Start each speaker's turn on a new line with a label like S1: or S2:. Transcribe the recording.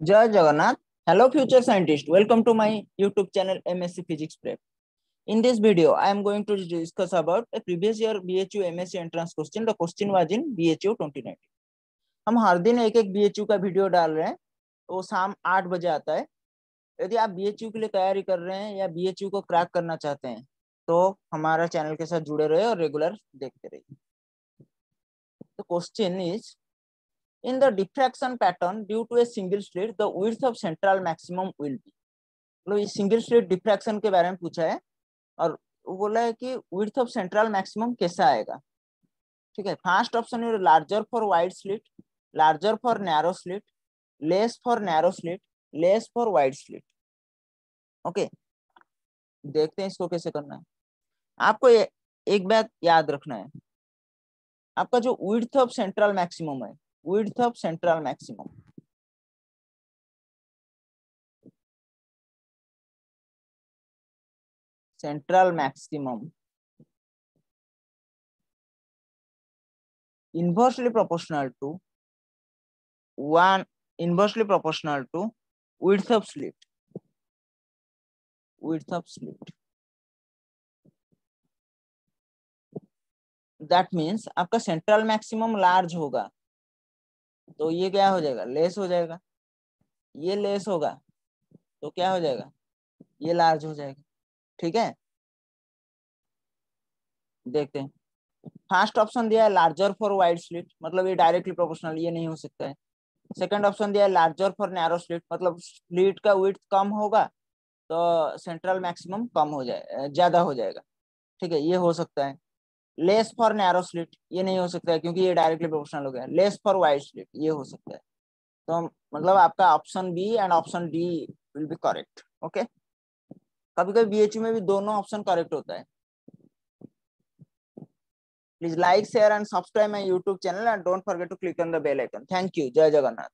S1: जय Jagannath. Hello future scientist welcome to my YouTube channel MSc physics prep in this video I am going to discuss about a previous year BHU MSc entrance question the question was in BHU 2019 हम हर दिन एक एक BHU का video डाल रहे हैं। वो शाम आठ बजे आता है। यदि आप बी के लिए तैयारी कर रहे हैं या बी को क्रैक करना चाहते हैं तो हमारा चैनल के साथ जुड़े रहे और रेगुलर देखते रहिए। तो question is in the diffraction pattern due to a single slit the width of central maximum will be. मतलब ये सिंगल स्लिट डिफ्रैक्शन के बारे में पूछा है, और बोला है कि विड्थ ऑफ़ सेंट्रल मैक्सिमम कैसा आएगा? ठीक है first option larger for wide slit larger for narrow slit less for narrow slit less for wide slit okay देखते हैं इसको कैसे करना है। आपको ये एक बात याद रखना है। आपका जो विड्थ ऑफ़ सेंट्रल मैक्सिमम है width of central maximum. Central maximum inversely proportional to one inversely proportional to width of slit. Width of slit. That means आपका central maximum large होगा तो ये क्या हो जाएगा? लेस हो जाएगा। ये लेस होगा तो क्या हो जाएगा? ये लार्ज हो जाएगा। ठीक है? देखते हैं। फ़र्स्ट ऑप्शन दिया है लार्जर फॉर वाइड स्लिट मतलब ये डायरेक्टली प्रोपोर्शनल, ये नहीं हो सकता है। सेकंड ऑप्शन दिया है लार्जर फॉर नैरो स्लिट मतलब स्लिट का विथ कम होगा तो सेंट्रल मैक्सिमम कम हो जाए, ज़्यादा हो जाएगा। ठीक है? ये हो सकता है। लेस फॉर नैरो स्लिट ये नहीं हो सकता है, क्योंकि ये डायरेक्टली प्रोपोर्शनल हो गया। लेस फॉर वाइड स्लिट ये हो सकता है। तो मतलब आपका option B and option D will be correct okay कभी कभी बीएचयू में भी दोनों ऑप्शन करेक्ट होता है। Please like share and subscribe my YouTube channel and don't forget to click on the bell icon thank you जय जगन्नाथ।